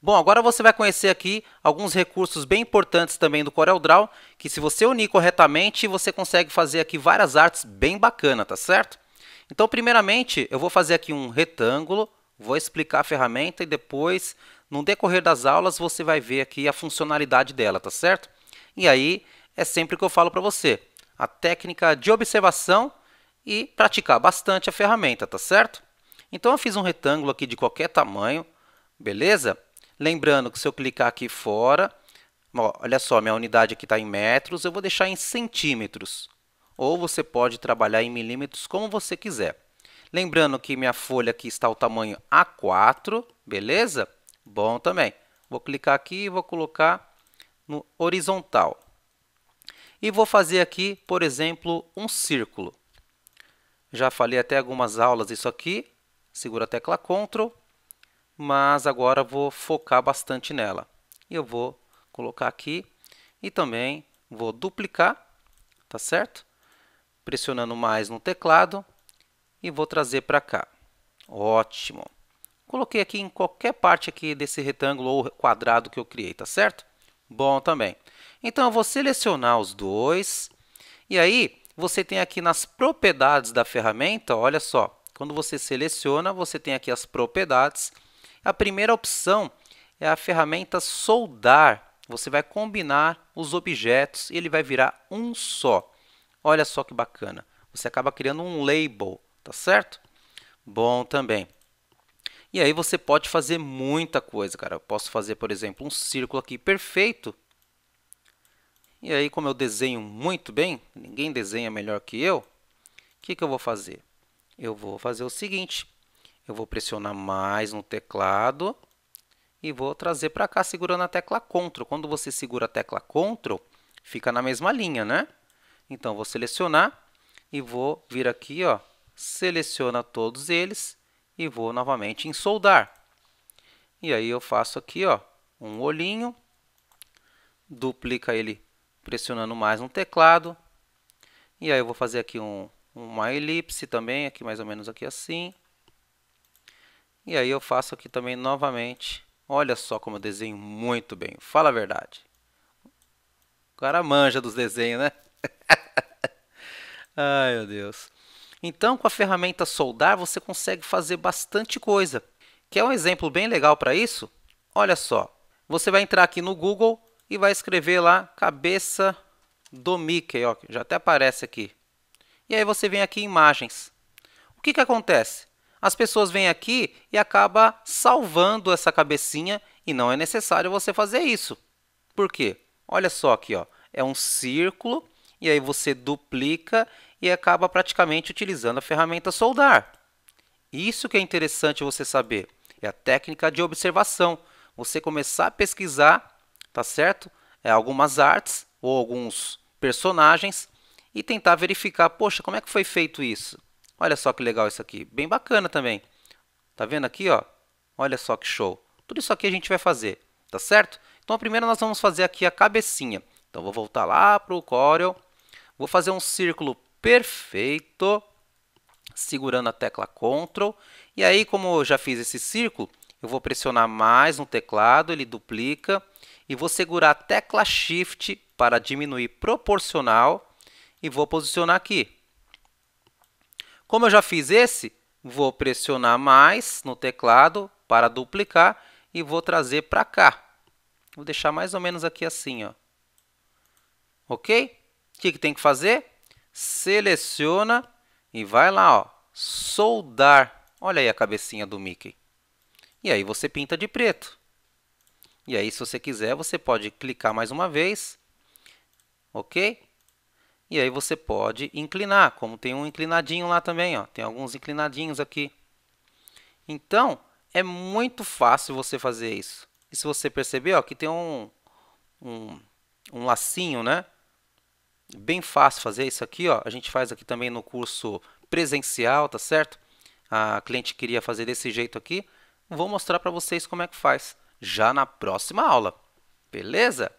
Bom, agora você vai conhecer aqui alguns recursos bem importantes também do CorelDRAW, que se você unir corretamente, você consegue fazer aqui várias artes bem bacanas, tá certo? Então, primeiramente, eu vou fazer aqui um retângulo, vou explicar a ferramenta e depois, no decorrer das aulas, você vai ver aqui a funcionalidade dela, tá certo? E aí, é sempre o que eu falo para você, a técnica de observação e praticar bastante a ferramenta, tá certo? Então, eu fiz um retângulo aqui de qualquer tamanho, beleza? Lembrando que se eu clicar aqui fora, ó, olha só, minha unidade aqui está em metros, eu vou deixar em centímetros. Ou você pode trabalhar em milímetros como você quiser. Lembrando que minha folha aqui está o tamanho A4, beleza? Bom também. Vou clicar aqui e vou colocar no horizontal. E vou fazer aqui, por exemplo, um círculo. Já falei até algumas aulas isso aqui. Segura a tecla Ctrl mas agora vou focar bastante nela. E eu vou colocar aqui e também vou duplicar, tá certo? Pressionando mais no teclado e vou trazer para cá. Ótimo! Coloquei aqui em qualquer parte aqui desse retângulo ou quadrado que eu criei, tá certo? Bom também. Então, eu vou selecionar os dois. E aí, você tem aqui nas propriedades da ferramenta, olha só, quando você seleciona, você tem aqui as propriedades a primeira opção é a ferramenta soldar. Você vai combinar os objetos e ele vai virar um só. Olha só que bacana. Você acaba criando um label, tá certo? Bom também. E aí você pode fazer muita coisa, cara. Eu posso fazer, por exemplo, um círculo aqui perfeito. E aí, como eu desenho muito bem, ninguém desenha melhor que eu, o que, que eu vou fazer? Eu vou fazer o seguinte, eu vou pressionar mais no teclado e vou trazer para cá segurando a tecla Ctrl. Quando você segura a tecla Ctrl, fica na mesma linha, né? Então, vou selecionar e vou vir aqui, ó, seleciona todos eles e vou novamente em soldar. E aí eu faço aqui, ó, um olhinho, duplica ele pressionando mais no teclado. E aí eu vou fazer aqui um, uma elipse também, aqui mais ou menos aqui assim. E aí eu faço aqui também novamente. Olha só como eu desenho muito bem. Fala a verdade. O cara manja dos desenhos, né? Ai, meu Deus. Então, com a ferramenta soldar, você consegue fazer bastante coisa. Quer um exemplo bem legal para isso? Olha só. Você vai entrar aqui no Google e vai escrever lá cabeça do Mickey. Ó, já até aparece aqui. E aí você vem aqui em imagens. O que, que acontece? As pessoas vêm aqui e acaba salvando essa cabecinha e não é necessário você fazer isso. Por quê? Olha só aqui, ó, é um círculo e aí você duplica e acaba praticamente utilizando a ferramenta soldar. Isso que é interessante você saber, é a técnica de observação. Você começar a pesquisar, tá certo? É, algumas artes ou alguns personagens e tentar verificar, poxa, como é que foi feito isso? Olha só que legal isso aqui, bem bacana também. Tá vendo aqui, ó? Olha só que show. Tudo isso aqui a gente vai fazer, tá certo? Então, primeiro nós vamos fazer aqui a cabecinha. Então, vou voltar lá para o Corel. Vou fazer um círculo perfeito, segurando a tecla Ctrl. E aí, como eu já fiz esse círculo, eu vou pressionar mais no teclado, ele duplica. E vou segurar a tecla Shift para diminuir proporcional. E vou posicionar aqui. Como eu já fiz esse, vou pressionar mais no teclado para duplicar e vou trazer para cá. Vou deixar mais ou menos aqui assim, ó. Ok? O que, que tem que fazer? Seleciona e vai lá, ó, soldar. Olha aí a cabecinha do Mickey. E aí você pinta de preto. E aí, se você quiser, você pode clicar mais uma vez. Ok? E aí você pode inclinar, como tem um inclinadinho lá também, ó. Tem alguns inclinadinhos aqui. Então, é muito fácil você fazer isso. E se você perceber, ó, aqui tem um, um, um lacinho, né? Bem fácil fazer isso aqui, ó. A gente faz aqui também no curso presencial, tá certo? A cliente queria fazer desse jeito aqui. Vou mostrar para vocês como é que faz já na próxima aula. Beleza?